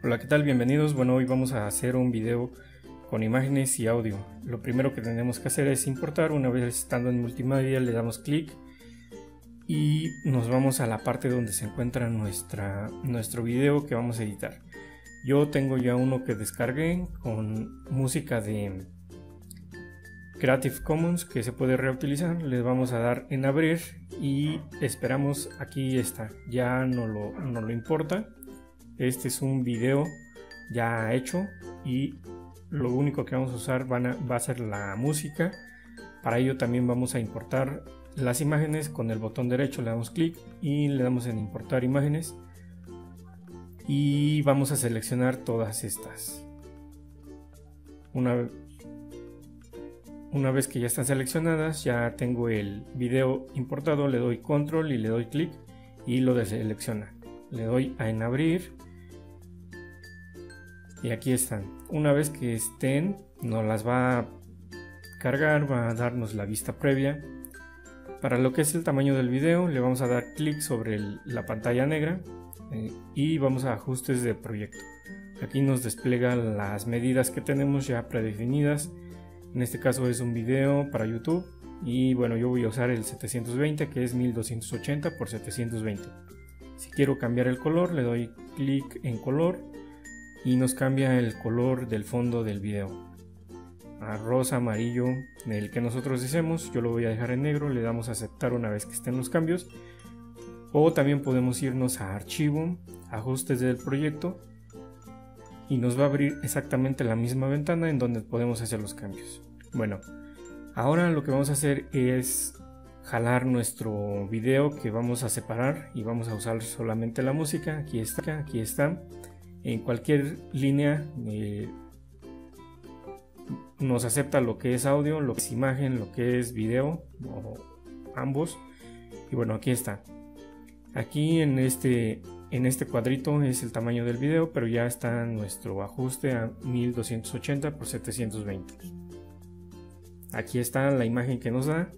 Hola, ¿qué tal? Bienvenidos. Bueno, hoy vamos a hacer un video con imágenes y audio. Lo primero que tenemos que hacer es importar. Una vez estando en multimedia le damos clic y nos vamos a la parte donde se encuentra nuestra, nuestro video que vamos a editar. Yo tengo ya uno que descargué con música de Creative Commons que se puede reutilizar. Le vamos a dar en abrir y esperamos aquí está. Ya no lo, no lo importa. Este es un video ya hecho y lo único que vamos a usar va a ser la música. Para ello también vamos a importar las imágenes con el botón derecho le damos clic y le damos en importar imágenes. Y vamos a seleccionar todas estas. Una, una vez que ya están seleccionadas ya tengo el video importado le doy control y le doy clic y lo deselecciona. Le doy a en abrir y aquí están una vez que estén nos las va a cargar va a darnos la vista previa para lo que es el tamaño del video le vamos a dar clic sobre la pantalla negra eh, y vamos a ajustes de proyecto. Aquí nos despliega las medidas que tenemos ya predefinidas. En este caso es un video para YouTube y bueno yo voy a usar el 720 que es 1280 por 720. Si quiero cambiar el color le doy clic en color y nos cambia el color del fondo del video a rosa, amarillo, el que nosotros deseemos. Yo lo voy a dejar en negro, le damos a aceptar una vez que estén los cambios. O también podemos irnos a archivo, ajustes del proyecto y nos va a abrir exactamente la misma ventana en donde podemos hacer los cambios. Bueno, ahora lo que vamos a hacer es jalar nuestro video que vamos a separar y vamos a usar solamente la música. Aquí está, aquí está. En cualquier línea eh, nos acepta lo que es audio, lo que es imagen, lo que es video, o ambos. Y bueno, aquí está. Aquí en este, en este cuadrito es el tamaño del video, pero ya está nuestro ajuste a 1280 por 720. Aquí está la imagen que nos da.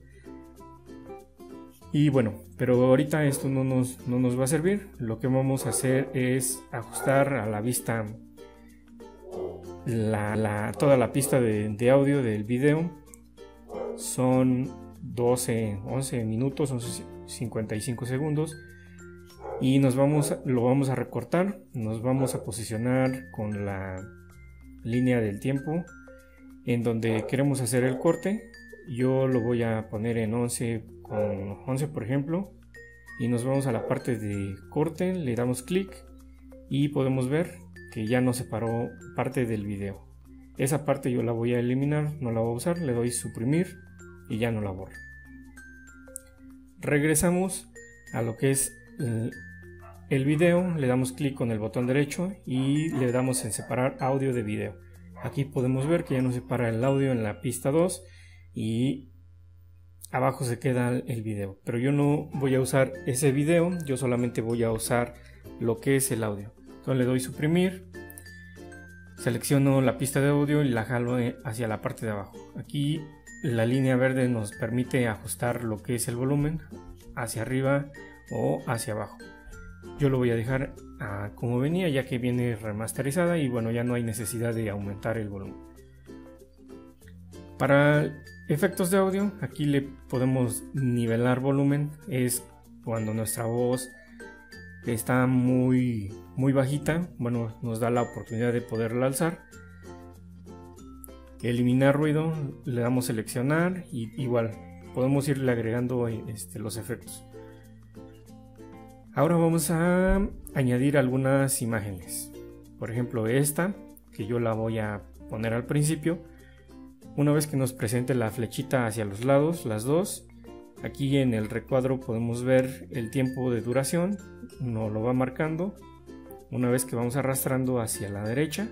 Y bueno, pero ahorita esto no nos, no nos va a servir. Lo que vamos a hacer es ajustar a la vista la, toda la pista de, audio del video son 12, 11 minutos, 55 segundos y nos vamos, lo vamos a recortar, nos vamos a posicionar con la línea del tiempo en donde queremos hacer el corte. Yo lo voy a poner en 11 con 11 por ejemplo y nos vamos a la parte de corte, le damos clic y podemos ver que ya no separó parte del video. Esa parte yo la voy a eliminar, no la voy a usar, le doy suprimir y ya no la borro. Regresamos a lo que es eh, el video, le damos clic con el botón derecho y le damos en separar audio de video. Aquí podemos ver que ya no separa el audio en la pista 2 y abajo se queda el video. Pero yo no voy a usar ese video, yo solamente voy a usar lo que es el audio. Entonces le doy suprimir, selecciono la pista de audio y la jalo eh, hacia la parte de abajo. Aquí la línea verde nos permite ajustar lo que es el volumen hacia arriba o hacia abajo. Yo lo voy a dejar como venía ya que viene remasterizada y bueno ya no hay necesidad de aumentar el volumen. Para efectos de audio aquí le podemos nivelar volumen es cuando nuestra voz está muy, muy bajita, bueno, nos da la oportunidad de poderla alzar. Eliminar ruido, le damos seleccionar y igual podemos irle agregando este, los efectos. Ahora vamos a añadir algunas imágenes. Por ejemplo, esta, que yo la voy a poner al principio. Una vez que nos presente la flechita hacia los lados, las dos, Aquí en el recuadro podemos ver el tiempo de duración, nos lo va marcando una vez que vamos arrastrando hacia la derecha.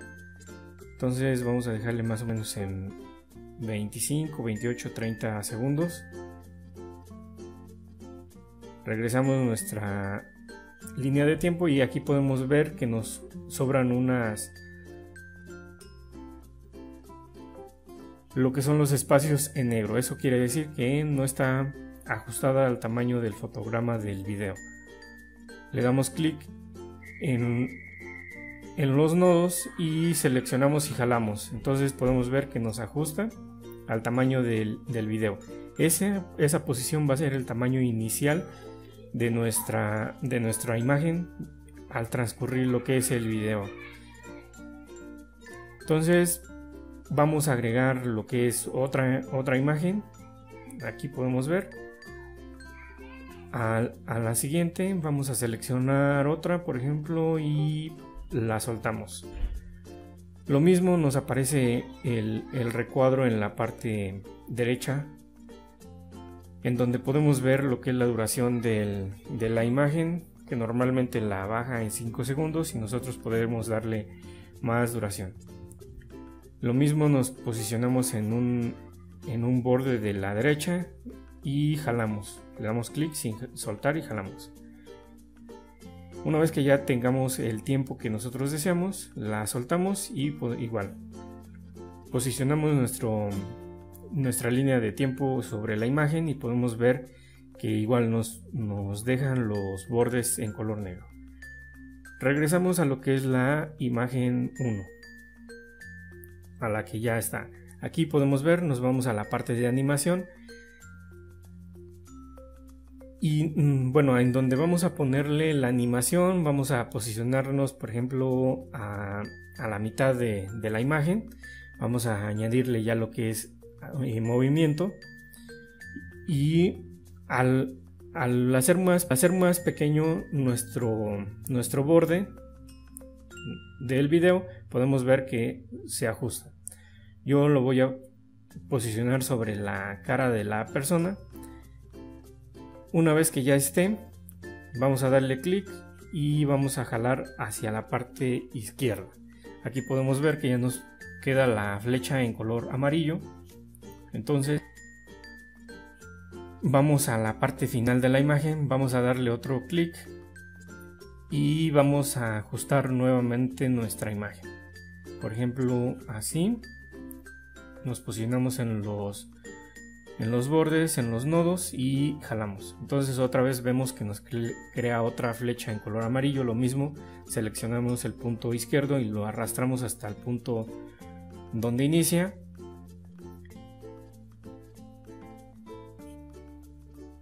Entonces vamos a dejarle más o menos en 25, 28, 30 segundos. Regresamos a nuestra línea de tiempo y aquí podemos ver que nos sobran unas lo que son los espacios en negro. Eso quiere decir que no está ajustada al tamaño del fotograma del video. Le damos clic en, en los nodos y seleccionamos y jalamos. Entonces podemos ver que nos ajusta al tamaño del, del video. Esa posición va a ser el tamaño inicial de nuestra, de nuestra imagen al transcurrir lo que es el video. Entonces vamos a agregar lo que es otra, otra imagen. Aquí podemos ver. A, la siguiente vamos a seleccionar otra, por ejemplo, y la soltamos. Lo mismo nos aparece el, recuadro en la parte derecha, en donde podemos ver lo que es la duración de la imagen, que normalmente la baja en 5 segundos y nosotros podemos darle más duración. Lo mismo nos posicionamos en un, en un borde de la derecha y jalamos. Le damos clic sin soltar y jalamos. Una vez que ya tengamos el tiempo que nosotros deseamos, la soltamos y igual. Posicionamos nuestro, nuestra línea de tiempo sobre la imagen y podemos ver que igual nos, nos dejan los bordes en color negro. Regresamos a lo que es la imagen 1 a la que ya está. Aquí podemos ver, nos vamos a la parte de animación. Y mm, bueno, en donde vamos a ponerle la animación, vamos a posicionarnos, por ejemplo, a, la mitad de, la imagen. Vamos a añadirle ya lo que es eh, movimiento. Y al, hacer, más, hacer más pequeño nuestro, nuestro borde del video, podemos ver que se ajusta. Yo lo voy a posicionar sobre la cara de la persona. Una vez que ya esté, vamos a darle clic y vamos a jalar hacia la parte izquierda. Aquí podemos ver que ya nos queda la flecha en color amarillo. Entonces vamos a la parte final de la imagen, vamos a darle otro clic y vamos a ajustar nuevamente nuestra imagen. Por ejemplo, así. Nos posicionamos en los en los bordes, en los nodos y jalamos. Entonces otra vez vemos que nos crea otra flecha en color amarillo, lo mismo, seleccionamos el punto izquierdo y lo arrastramos hasta el punto donde inicia.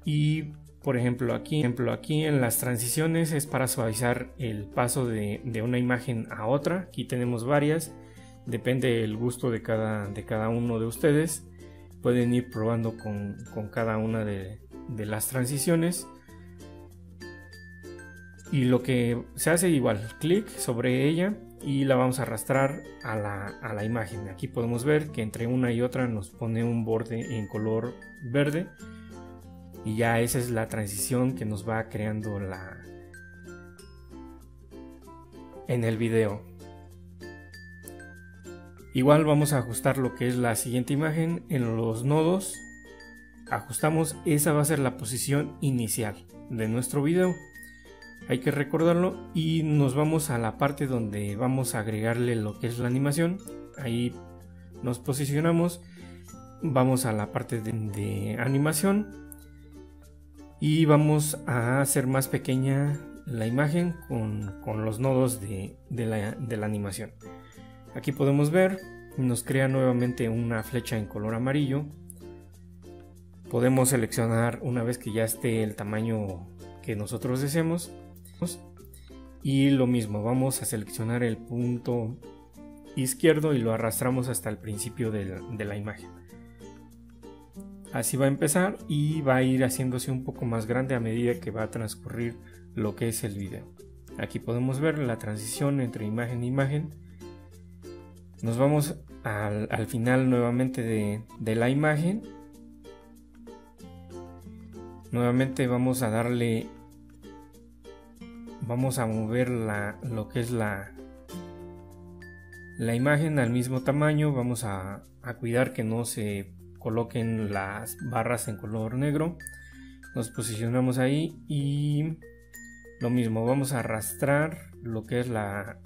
Y por ejemplo aquí, ejemplo aquí en las transiciones es para suavizar el paso de, una imagen a otra. Aquí tenemos varias. Depende el gusto de cada, de cada uno de ustedes. Pueden ir probando con, cada una de, las transiciones. Y lo que se hace igual, clic sobre ella y la vamos a arrastrar a la, a la, imagen. Aquí podemos ver que entre una y otra nos pone un borde en color verde y ya esa es la transición que nos va creando la en el video. Igual vamos a ajustar lo que es la siguiente imagen en los nodos. Ajustamos esa va a ser la posición inicial de nuestro video. Hay que recordarlo y nos vamos a la parte donde vamos a agregarle lo que es la animación. Ahí nos posicionamos. Vamos a la parte de animación y vamos a hacer más pequeña la imagen con, los nodos de, la, de, la, animación. Aquí podemos ver, nos crea nuevamente una flecha en color amarillo. Podemos seleccionar una vez que ya esté el tamaño que nosotros deseemos. Y lo mismo, vamos a seleccionar el punto izquierdo y lo arrastramos hasta el principio de la imagen. Así va a empezar y va a ir haciéndose un poco más grande a medida que va a transcurrir lo que es el video. Aquí podemos ver la transición entre imagen e imagen. Nos vamos al, final nuevamente de, la imagen. Nuevamente vamos a darle... Vamos a mover la, lo que es la, la imagen al mismo tamaño. Vamos a, a cuidar que no se coloquen las barras en color negro. Nos posicionamos ahí y lo mismo vamos a arrastrar lo que es la,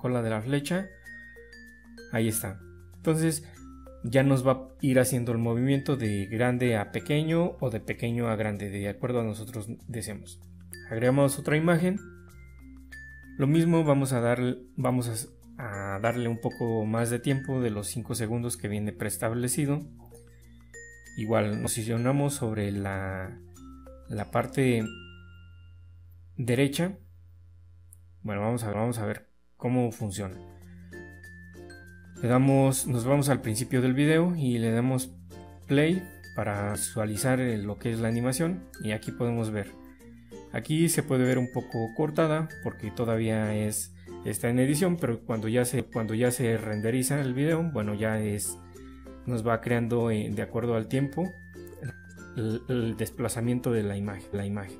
cola de la flecha. Ahí está. Entonces ya nos va a ir haciendo el movimiento de grande a pequeño o de pequeño a grande de acuerdo a nosotros deseamos. Agregamos otra imagen. Lo mismo vamos a, dar, vamos a, darle un poco más de tiempo de los 5 segundos que viene preestablecido. Igual nos posicionamos sobre la, la parte derecha. Bueno, vamos a, vamos a ver cómo funciona. Le damos, nos vamos al principio del video y le damos play para visualizar lo que es la animación y aquí podemos ver Aquí se puede ver un poco cortada porque todavía es está en edición, pero cuando ya se cuando ya se renderiza el video, bueno, ya es nos va creando eh, de acuerdo al tiempo el, desplazamiento de la imagen, la imagen.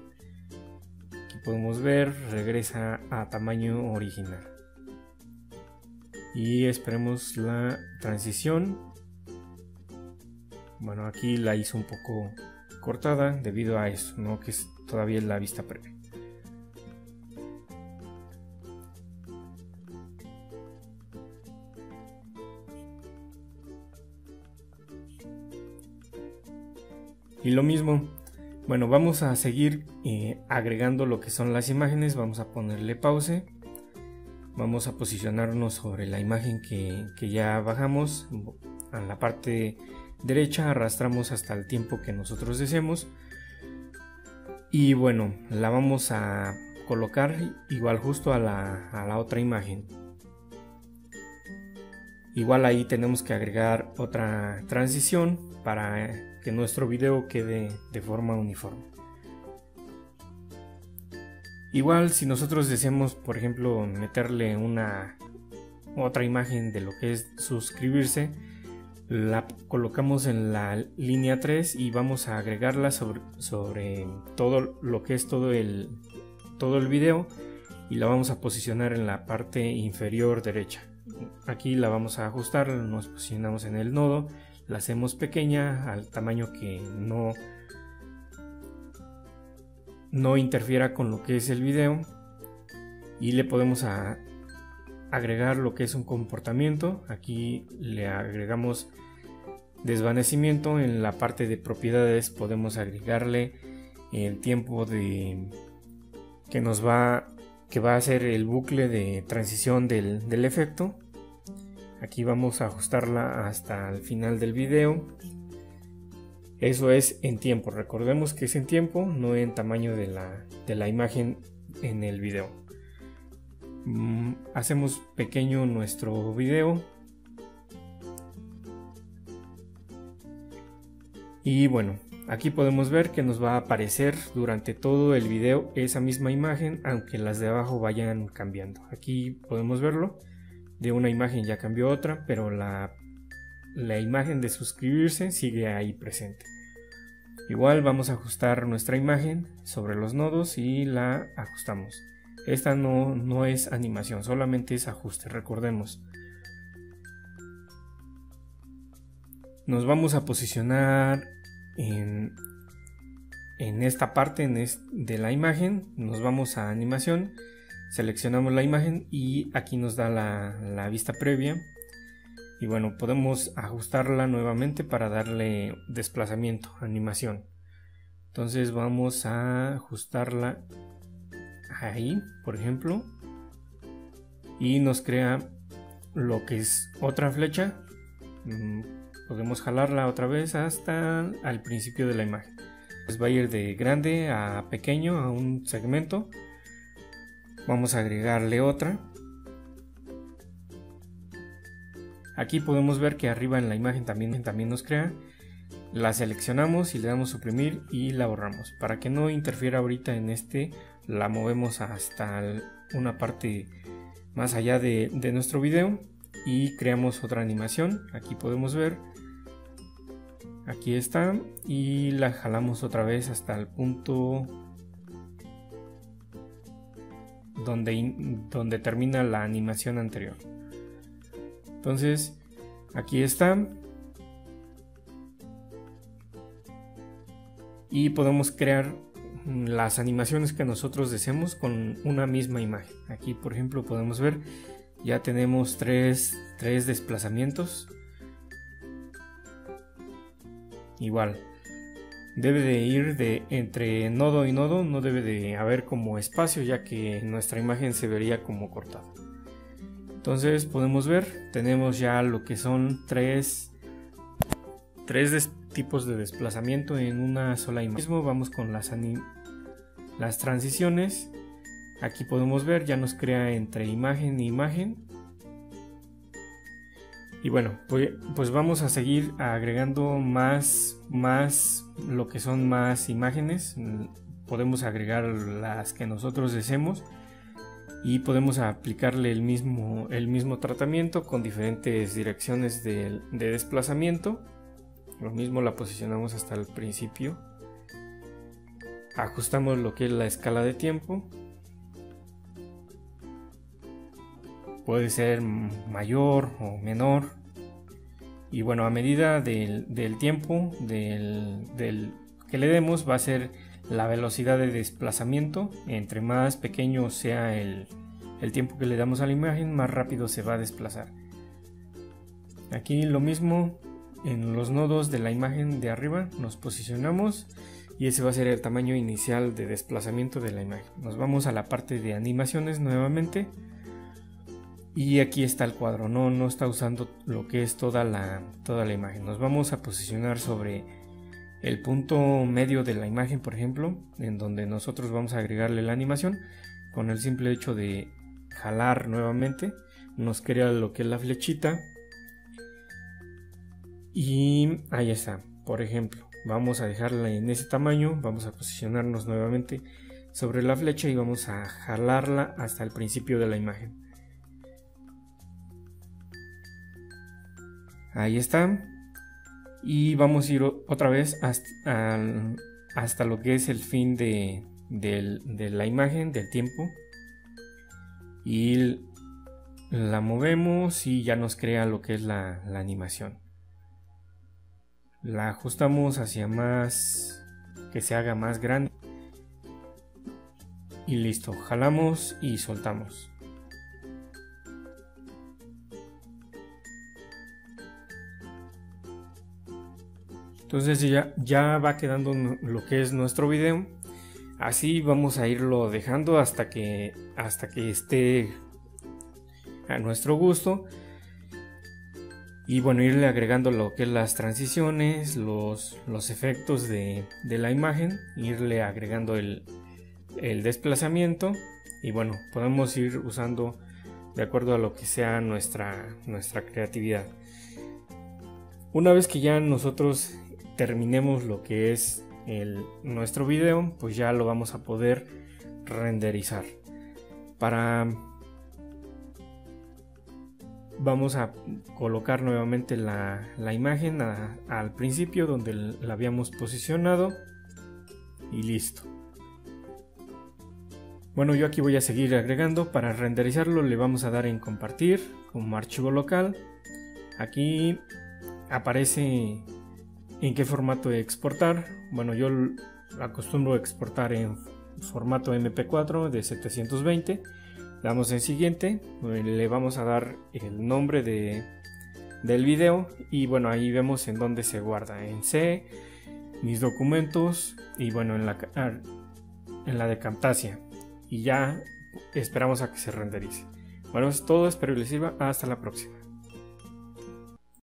Aquí podemos ver regresa a tamaño original. Y esperemos la transición. Bueno, aquí la hizo un poco cortada debido a eso, ¿no? que es todavía la vista previa. Y lo mismo, bueno, vamos a seguir eh, agregando lo que son las imágenes, vamos a ponerle pause, vamos a posicionarnos sobre la imagen que, que ya bajamos, a la parte derecha arrastramos hasta el tiempo que nosotros deseemos y bueno, la vamos a colocar igual justo a la, a la otra imagen. Igual ahí tenemos que agregar otra transición para que nuestro video quede de forma uniforme. Igual si nosotros deseamos, por ejemplo, meterle una otra imagen de lo que es suscribirse, la colocamos en la línea 3 y vamos a agregarla sobre, sobre todo lo que es todo el, todo el video y la vamos a posicionar en la parte inferior derecha. Aquí la vamos a ajustar, nos posicionamos en el nodo, la hacemos pequeña al tamaño que no, no interfiera con lo que es el video y le podemos agregar lo que es un comportamiento. Aquí le agregamos desvanecimiento. En la parte de propiedades podemos agregarle el tiempo de que nos va que va a ser el bucle de transición del, del efecto. Aquí vamos a ajustarla hasta el final del video. Eso es en tiempo. Recordemos que es en tiempo, no en tamaño de la, imagen en el video. Mm, hacemos pequeño nuestro video y bueno aquí podemos ver que nos va a aparecer durante todo el video esa misma imagen aunque las de abajo vayan cambiando aquí podemos verlo de una imagen ya cambió otra pero la, la imagen de suscribirse sigue ahí presente. Igual vamos a ajustar nuestra imagen sobre los nodos y la ajustamos. Esta no, no es animación, solamente es ajuste, recordemos. Nos vamos a posicionar en, en esta parte de la imagen, nos vamos a animación, seleccionamos la imagen y aquí nos da la, vista previa. Y bueno, podemos ajustarla nuevamente para darle desplazamiento, animación. Entonces vamos a ajustarla ahí, por ejemplo, y nos crea lo que es otra flecha. Mm, podemos jalarla otra vez hasta al principio de la imagen. Pues va a ir de grande a pequeño a un segmento. Vamos a agregarle otra. Aquí podemos ver que arriba en la imagen también, también nos crea. La seleccionamos y le damos suprimir y la borramos. Para que no interfiera ahorita en este la movemos hasta una parte más allá de, nuestro video y creamos otra animación aquí podemos ver aquí está y la jalamos otra vez hasta el punto donde, donde termina la animación anterior entonces aquí está y podemos crear las animaciones que nosotros deseemos con una misma imagen. Aquí por ejemplo podemos ver ya tenemos tres, desplazamientos. Igual debe de ir de entre nodo y nodo, no debe de haber como espacio ya que nuestra imagen se vería como cortada. Entonces podemos ver, tenemos ya lo que son tres, tres tipos de desplazamiento en una sola imagen. Vamos con las, las transiciones. Aquí podemos ver, ya nos crea entre imagen e imagen y bueno, pues, pues, vamos a seguir agregando más, más lo que son más imágenes. Podemos agregar las que nosotros deseemos y podemos aplicarle el mismo, el mismo tratamiento con diferentes direcciones de, de desplazamiento. Lo mismo la posicionamos hasta el principio. Ajustamos lo que es la escala de tiempo. Puede ser mayor o menor y bueno, a medida del, tiempo del, que le demos va a ser la velocidad de desplazamiento. Entre más pequeño sea el, el tiempo que le damos a la imagen, más rápido se va a desplazar. Aquí lo mismo en los nodos de la imagen de arriba nos posicionamos y ese va a ser el tamaño inicial de desplazamiento de la imagen. Nos vamos a la parte de animaciones nuevamente y aquí está el cuadro, no, no está usando lo que es toda la, toda la imagen. Nos vamos a posicionar sobre el punto medio de la imagen, por ejemplo, en donde nosotros vamos a agregarle la animación. Con el simple hecho de jalar nuevamente, nos crea lo que es la flechita. Y ahí está, por ejemplo, vamos a dejarla en ese tamaño, vamos a posicionarnos nuevamente sobre la flecha y vamos a jalarla hasta el principio de la imagen. Ahí está. Y vamos a ir otra vez hasta, lo que es el fin de, la imagen, del tiempo. Y la movemos y ya nos crea lo que es la, la animación. La ajustamos hacia más, que se haga más grande. Y listo, jalamos y soltamos. Entonces ya, ya va quedando lo que es nuestro video. Así vamos a irlo dejando hasta que, hasta que esté a nuestro gusto. Y bueno, irle agregando lo que es las transiciones, los, los efectos de, la imagen, irle agregando el, el desplazamiento. Y bueno, podemos ir usando de acuerdo a lo que sea nuestra, nuestra creatividad. Una vez que ya nosotros terminemos lo que es el, nuestro video, pues ya lo vamos a poder renderizar. Para vamos a colocar nuevamente la, imagen al principio donde la habíamos posicionado y listo. Bueno, yo aquí voy a seguir agregando. Para renderizarlo le vamos a dar en compartir como archivo local. Aquí aparece ¿En qué formato exportar? Bueno, yo acostumbro exportar en formato MP4 de 720. Damos en siguiente, eh, le vamos a dar el nombre de, del video y bueno, ahí vemos en dónde se guarda, en C, mis documentos y bueno, en la, ah, en la de Camtasia. Y ya esperamos a que se renderice. Bueno, es todo, espero que les sirva. Hasta la próxima.